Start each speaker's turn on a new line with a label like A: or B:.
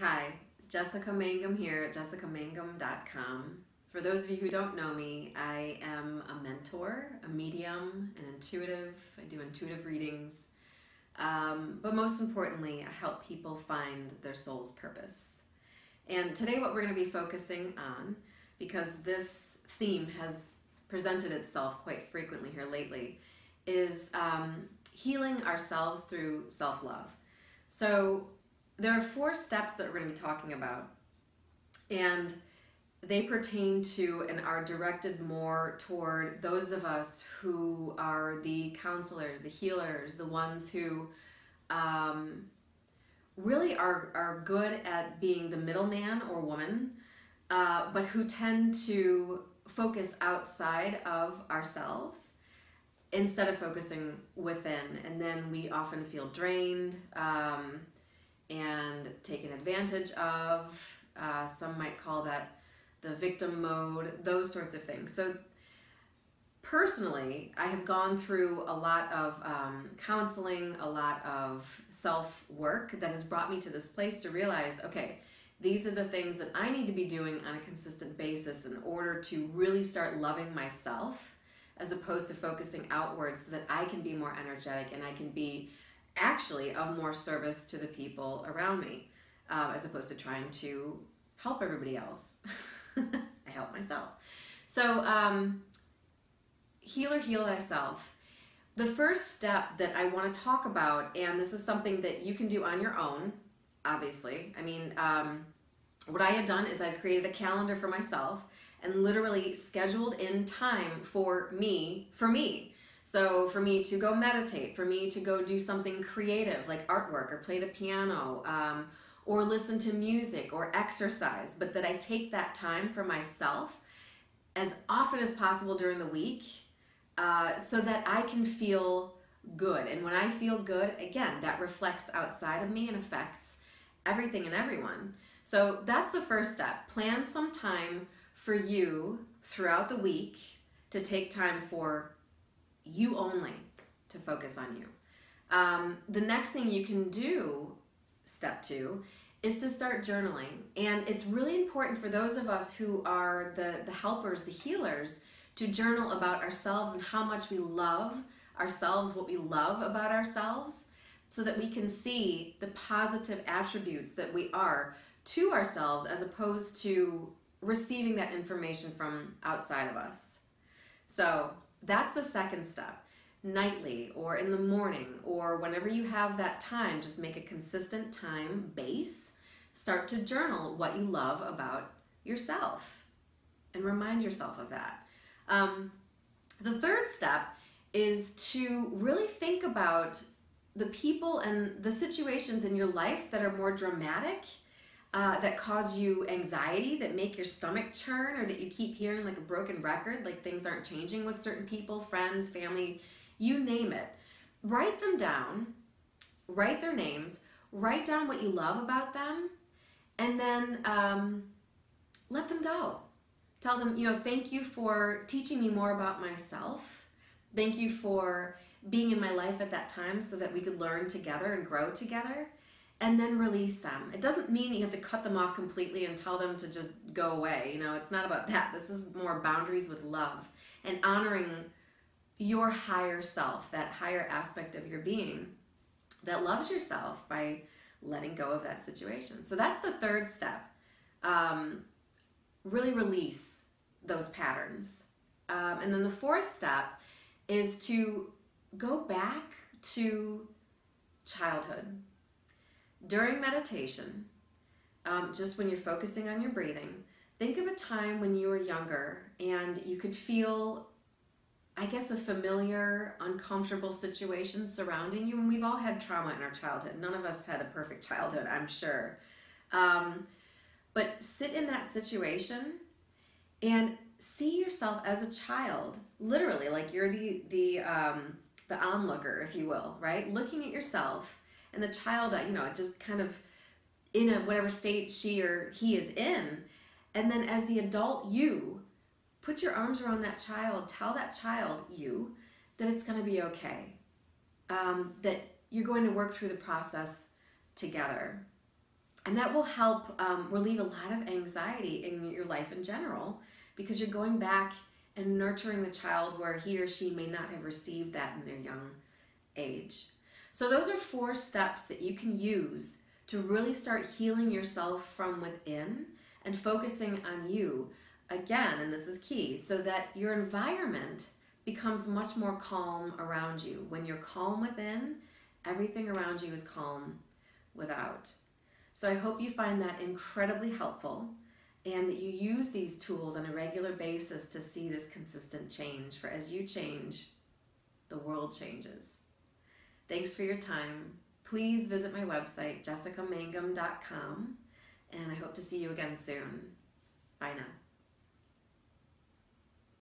A: Hi, Jessica Mangum here at jessicamangum.com. For those of you who don't know me, I am a mentor, a medium, an intuitive. I do intuitive readings. Um, but most importantly, I help people find their soul's purpose. And today, what we're going to be focusing on, because this theme has presented itself quite frequently here lately, is um, healing ourselves through self love. So, there are four steps that we're going to be talking about, and they pertain to and are directed more toward those of us who are the counselors, the healers, the ones who um, really are, are good at being the middleman or woman, uh, but who tend to focus outside of ourselves instead of focusing within. And then we often feel drained. Um, and taken advantage of. Uh, some might call that the victim mode, those sorts of things. So, personally, I have gone through a lot of um, counseling, a lot of self work that has brought me to this place to realize okay, these are the things that I need to be doing on a consistent basis in order to really start loving myself as opposed to focusing outwards so that I can be more energetic and I can be actually of more service to the people around me um, as opposed to trying to help everybody else. I help myself. So, um, heal or heal thyself. The first step that I want to talk about, and this is something that you can do on your own, obviously. I mean, um, what I have done is I've created a calendar for myself and literally scheduled in time for me, for me. So for me to go meditate, for me to go do something creative like artwork or play the piano, um, or listen to music or exercise, but that I take that time for myself as often as possible during the week uh, so that I can feel good. And when I feel good, again, that reflects outside of me and affects everything and everyone. So that's the first step. Plan some time for you throughout the week to take time for you only to focus on you. Um, the next thing you can do, step two, is to start journaling. And it's really important for those of us who are the, the helpers, the healers, to journal about ourselves and how much we love ourselves, what we love about ourselves, so that we can see the positive attributes that we are to ourselves as opposed to receiving that information from outside of us. So, that's the second step. Nightly or in the morning or whenever you have that time, just make a consistent time base. Start to journal what you love about yourself and remind yourself of that. Um, the third step is to really think about the people and the situations in your life that are more dramatic uh, that cause you anxiety, that make your stomach churn, or that you keep hearing like a broken record, like things aren't changing with certain people, friends, family, you name it. Write them down, write their names, write down what you love about them, and then um, let them go. Tell them, you know, thank you for teaching me more about myself. Thank you for being in my life at that time so that we could learn together and grow together and then release them. It doesn't mean that you have to cut them off completely and tell them to just go away. You know, it's not about that. This is more boundaries with love and honoring your higher self, that higher aspect of your being that loves yourself by letting go of that situation. So that's the third step. Um, really release those patterns. Um, and then the fourth step is to go back to childhood during meditation, um, just when you're focusing on your breathing, think of a time when you were younger and you could feel, I guess, a familiar, uncomfortable situation surrounding you. And we've all had trauma in our childhood. None of us had a perfect childhood, I'm sure. Um, but sit in that situation and see yourself as a child, literally, like you're the the um, the onlooker, if you will, right? Looking at yourself and the child you know just kind of in a whatever state she or he is in. And then as the adult you put your arms around that child tell that child you that it's going to be okay. Um, that you're going to work through the process together. And that will help um, relieve a lot of anxiety in your life in general because you're going back and nurturing the child where he or she may not have received that in their young age. So, those are four steps that you can use to really start healing yourself from within and focusing on you again, and this is key, so that your environment becomes much more calm around you. When you're calm within, everything around you is calm without. So I hope you find that incredibly helpful and that you use these tools on a regular basis to see this consistent change. For as you change, the world changes. Thanks for your time. Please visit my website, jessicamangum.com, and I hope to see you again soon. Bye now.